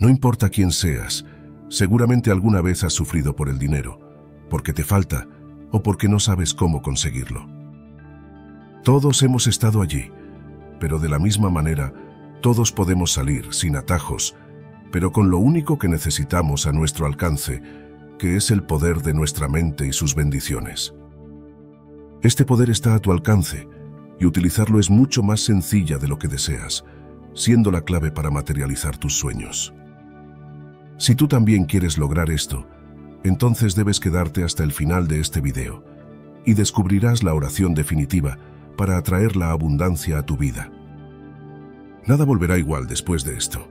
No importa quién seas, seguramente alguna vez has sufrido por el dinero, porque te falta o porque no sabes cómo conseguirlo. Todos hemos estado allí, pero de la misma manera, todos podemos salir sin atajos, pero con lo único que necesitamos a nuestro alcance, que es el poder de nuestra mente y sus bendiciones. Este poder está a tu alcance y utilizarlo es mucho más sencilla de lo que deseas, siendo la clave para materializar tus sueños. Si tú también quieres lograr esto, entonces debes quedarte hasta el final de este video y descubrirás la oración definitiva para atraer la abundancia a tu vida. Nada volverá igual después de esto.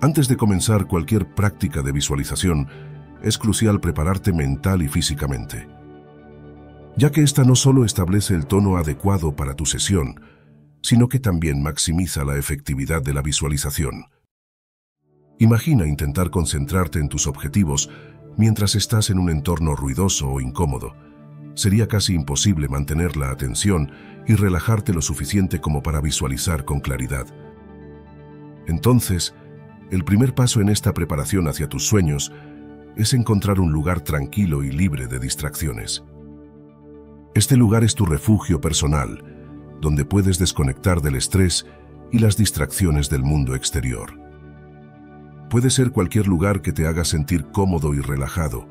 Antes de comenzar cualquier práctica de visualización, es crucial prepararte mental y físicamente, ya que esta no solo establece el tono adecuado para tu sesión, sino que también maximiza la efectividad de la visualización. Imagina intentar concentrarte en tus objetivos mientras estás en un entorno ruidoso o incómodo. Sería casi imposible mantener la atención y relajarte lo suficiente como para visualizar con claridad. Entonces, el primer paso en esta preparación hacia tus sueños es encontrar un lugar tranquilo y libre de distracciones. Este lugar es tu refugio personal, donde puedes desconectar del estrés y las distracciones del mundo exterior. Puede ser cualquier lugar que te haga sentir cómodo y relajado,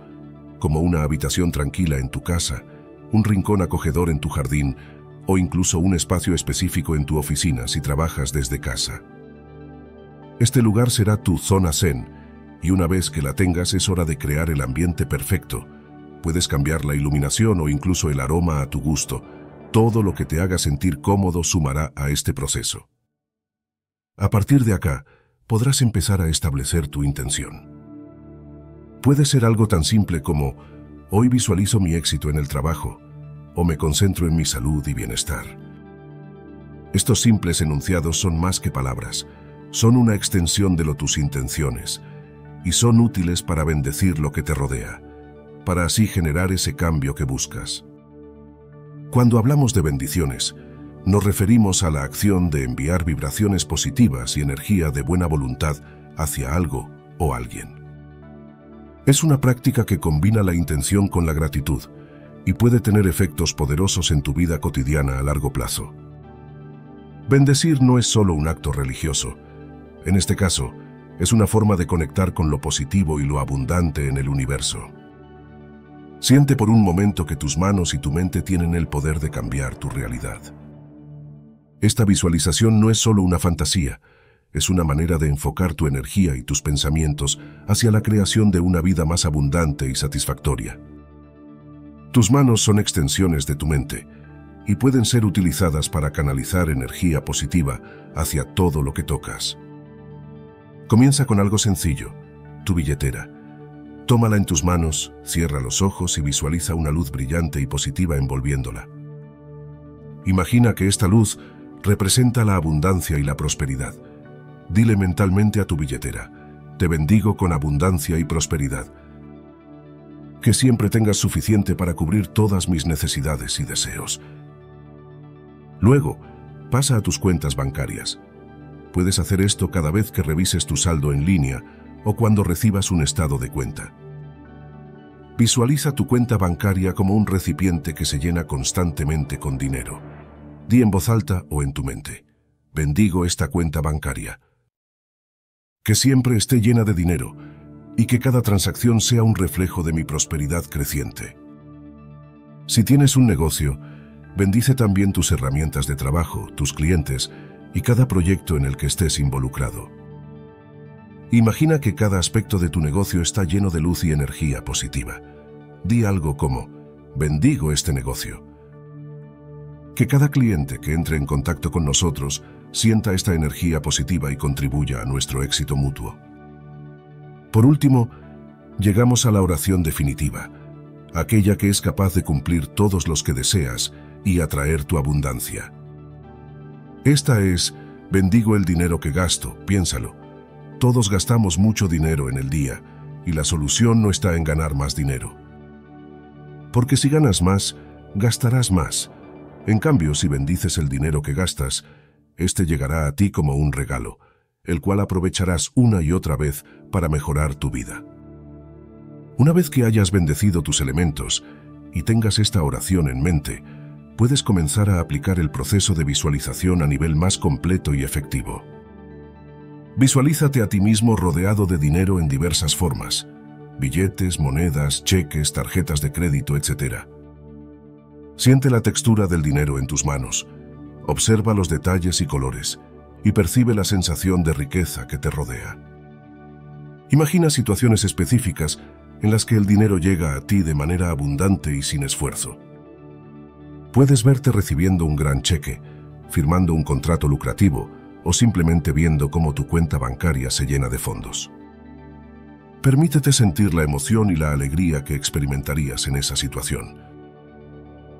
como una habitación tranquila en tu casa, un rincón acogedor en tu jardín o incluso un espacio específico en tu oficina si trabajas desde casa. Este lugar será tu zona zen y una vez que la tengas es hora de crear el ambiente perfecto. Puedes cambiar la iluminación o incluso el aroma a tu gusto. Todo lo que te haga sentir cómodo sumará a este proceso. A partir de acá, podrás empezar a establecer tu intención. Puede ser algo tan simple como, hoy visualizo mi éxito en el trabajo, o me concentro en mi salud y bienestar. Estos simples enunciados son más que palabras, son una extensión de lo tus intenciones, y son útiles para bendecir lo que te rodea, para así generar ese cambio que buscas. Cuando hablamos de bendiciones, nos referimos a la acción de enviar vibraciones positivas y energía de buena voluntad hacia algo o alguien. Es una práctica que combina la intención con la gratitud y puede tener efectos poderosos en tu vida cotidiana a largo plazo. Bendecir no es solo un acto religioso. En este caso, es una forma de conectar con lo positivo y lo abundante en el universo. Siente por un momento que tus manos y tu mente tienen el poder de cambiar tu realidad. Esta visualización no es solo una fantasía, es una manera de enfocar tu energía y tus pensamientos hacia la creación de una vida más abundante y satisfactoria. Tus manos son extensiones de tu mente y pueden ser utilizadas para canalizar energía positiva hacia todo lo que tocas. Comienza con algo sencillo, tu billetera. Tómala en tus manos, cierra los ojos y visualiza una luz brillante y positiva envolviéndola. Imagina que esta luz representa la abundancia y la prosperidad. Dile mentalmente a tu billetera, te bendigo con abundancia y prosperidad. Que siempre tengas suficiente para cubrir todas mis necesidades y deseos. Luego, pasa a tus cuentas bancarias. Puedes hacer esto cada vez que revises tu saldo en línea o cuando recibas un estado de cuenta. Visualiza tu cuenta bancaria como un recipiente que se llena constantemente con dinero. Di en voz alta o en tu mente. Bendigo esta cuenta bancaria. Que siempre esté llena de dinero y que cada transacción sea un reflejo de mi prosperidad creciente. Si tienes un negocio, bendice también tus herramientas de trabajo, tus clientes y cada proyecto en el que estés involucrado. Imagina que cada aspecto de tu negocio está lleno de luz y energía positiva. Di algo como, bendigo este negocio que cada cliente que entre en contacto con nosotros sienta esta energía positiva y contribuya a nuestro éxito mutuo. Por último, llegamos a la oración definitiva, aquella que es capaz de cumplir todos los que deseas y atraer tu abundancia. Esta es, bendigo el dinero que gasto, piénsalo. Todos gastamos mucho dinero en el día y la solución no está en ganar más dinero. Porque si ganas más, gastarás más en cambio, si bendices el dinero que gastas, éste llegará a ti como un regalo. el cual aprovecharás una y otra vez para mejorar tu vida. Una vez que hayas bendecido tus elementos y tengas esta oración en mente, puedes comenzar a aplicar el proceso de visualización a nivel más completo y efectivo. Visualízate a ti mismo rodeado de dinero en diversas formas, billetes, monedas, cheques, tarjetas de crédito, etc. Siente la textura del dinero en tus manos, observa los detalles y colores, y percibe la sensación de riqueza que te rodea. Imagina situaciones específicas en las que el dinero llega a ti de manera abundante y sin esfuerzo. Puedes verte recibiendo un gran cheque, firmando un contrato lucrativo o simplemente viendo cómo tu cuenta bancaria se llena de fondos. Permítete sentir la emoción y la alegría que experimentarías en esa situación.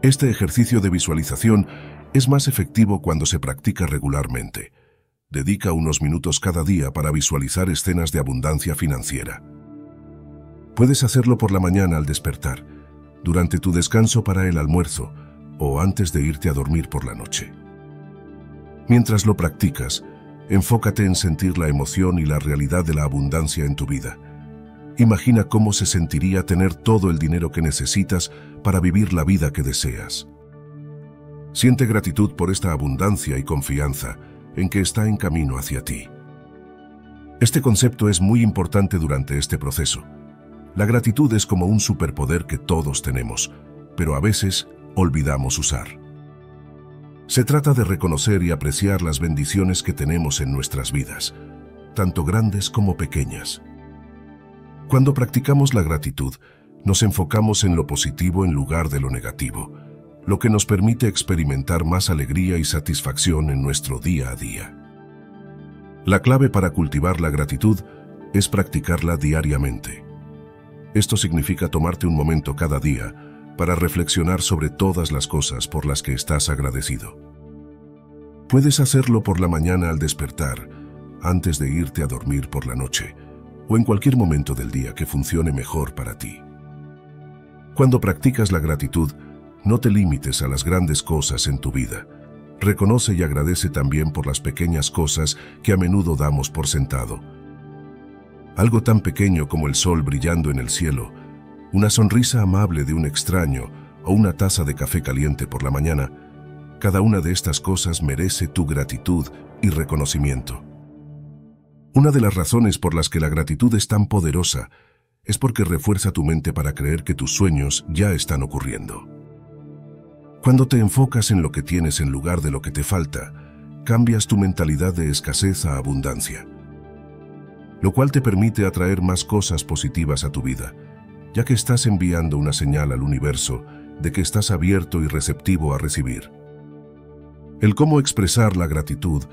Este ejercicio de visualización es más efectivo cuando se practica regularmente. Dedica unos minutos cada día para visualizar escenas de abundancia financiera. Puedes hacerlo por la mañana al despertar, durante tu descanso para el almuerzo o antes de irte a dormir por la noche. Mientras lo practicas, enfócate en sentir la emoción y la realidad de la abundancia en tu vida. Imagina cómo se sentiría tener todo el dinero que necesitas para vivir la vida que deseas. Siente gratitud por esta abundancia y confianza en que está en camino hacia ti. Este concepto es muy importante durante este proceso, la gratitud es como un superpoder que todos tenemos, pero a veces olvidamos usar. Se trata de reconocer y apreciar las bendiciones que tenemos en nuestras vidas, tanto grandes como pequeñas. Cuando practicamos la gratitud, nos enfocamos en lo positivo en lugar de lo negativo, lo que nos permite experimentar más alegría y satisfacción en nuestro día a día. La clave para cultivar la gratitud es practicarla diariamente. Esto significa tomarte un momento cada día para reflexionar sobre todas las cosas por las que estás agradecido. Puedes hacerlo por la mañana al despertar, antes de irte a dormir por la noche, o en cualquier momento del día que funcione mejor para ti. Cuando practicas la gratitud, no te limites a las grandes cosas en tu vida. Reconoce y agradece también por las pequeñas cosas que a menudo damos por sentado algo tan pequeño como el sol brillando en el cielo, una sonrisa amable de un extraño o una taza de café caliente por la mañana, cada una de estas cosas merece tu gratitud y reconocimiento. Una de las razones por las que la gratitud es tan poderosa es porque refuerza tu mente para creer que tus sueños ya están ocurriendo. Cuando te enfocas en lo que tienes en lugar de lo que te falta, cambias tu mentalidad de escasez a abundancia lo cual te permite atraer más cosas positivas a tu vida, ya que estás enviando una señal al universo de que estás abierto y receptivo a recibir. El cómo expresar la gratitud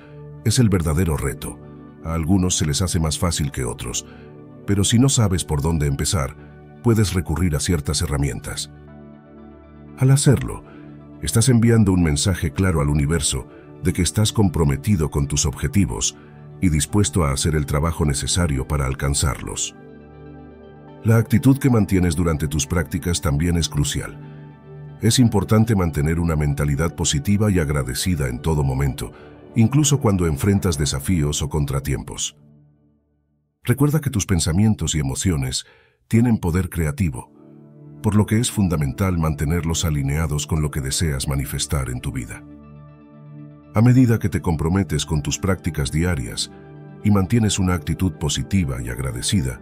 es el verdadero reto. A algunos se les hace más fácil que otros, pero si no sabes por dónde empezar, puedes recurrir a ciertas herramientas. Al hacerlo, estás enviando un mensaje claro al universo de que estás comprometido con tus objetivos y dispuesto a hacer el trabajo necesario para alcanzarlos. La actitud que mantienes durante tus prácticas también es crucial. Es importante mantener una mentalidad positiva y agradecida en todo momento, incluso cuando enfrentas desafíos o contratiempos. Recuerda que tus pensamientos y emociones tienen poder creativo, por lo que es fundamental mantenerlos alineados con lo que deseas manifestar en tu vida. A medida que te comprometes con tus prácticas diarias y mantienes una actitud positiva y agradecida,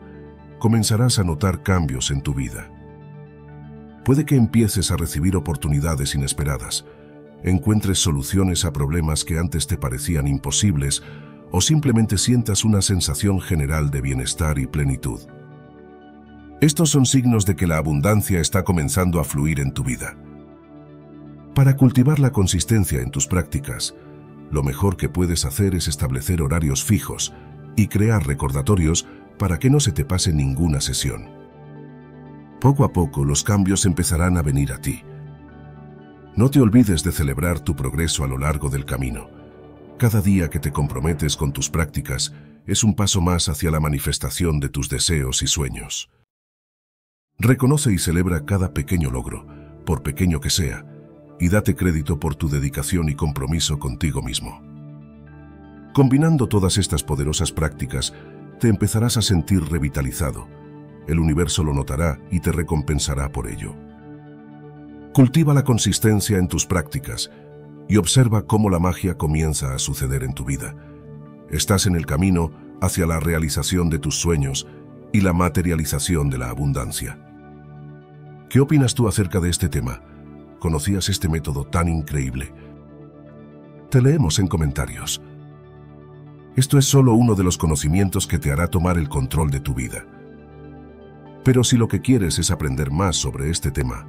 comenzarás a notar cambios en tu vida. Puede que empieces a recibir oportunidades inesperadas, encuentres soluciones a problemas que antes te parecían imposibles o simplemente sientas una sensación general de bienestar y plenitud. Estos son signos de que la abundancia está comenzando a fluir en tu vida. Para cultivar la consistencia en tus prácticas, lo mejor que puedes hacer es establecer horarios fijos y crear recordatorios para que no se te pase ninguna sesión. Poco a poco los cambios empezarán a venir a ti. No te olvides de celebrar tu progreso a lo largo del camino. Cada día que te comprometes con tus prácticas es un paso más hacia la manifestación de tus deseos y sueños. Reconoce y celebra cada pequeño logro, por pequeño que sea, y date crédito por tu dedicación y compromiso contigo mismo. Combinando todas estas poderosas prácticas, te empezarás a sentir revitalizado. El universo lo notará y te recompensará por ello. Cultiva la consistencia en tus prácticas y observa cómo la magia comienza a suceder en tu vida. Estás en el camino hacia la realización de tus sueños y la materialización de la abundancia. ¿Qué opinas tú acerca de este tema? ¿Conocías este método tan increíble? Te leemos en comentarios. Esto es solo uno de los conocimientos que te hará tomar el control de tu vida. Pero si lo que quieres es aprender más sobre este tema,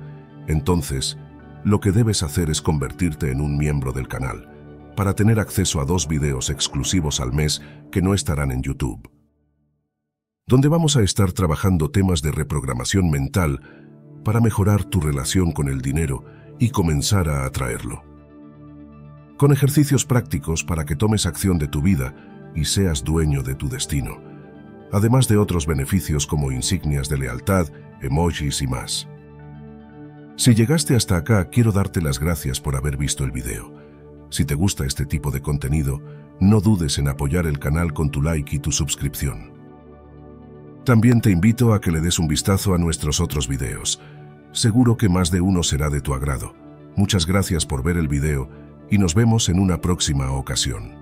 entonces, lo que debes hacer es convertirte en un miembro del canal, para tener acceso a dos videos exclusivos al mes que no estarán en YouTube, donde vamos a estar trabajando temas de reprogramación mental para mejorar tu relación con el dinero y comenzar a atraerlo. Con ejercicios prácticos para que tomes acción de tu vida y seas dueño de tu destino, además de otros beneficios como insignias de lealtad, emojis y más. Si llegaste hasta acá, quiero darte las gracias por haber visto el video. Si te gusta este tipo de contenido, no dudes en apoyar el canal con tu like y tu suscripción. También te invito a que le des un vistazo a nuestros otros videos. Seguro que más de uno será de tu agrado. Muchas gracias por ver el video y nos vemos en una próxima ocasión.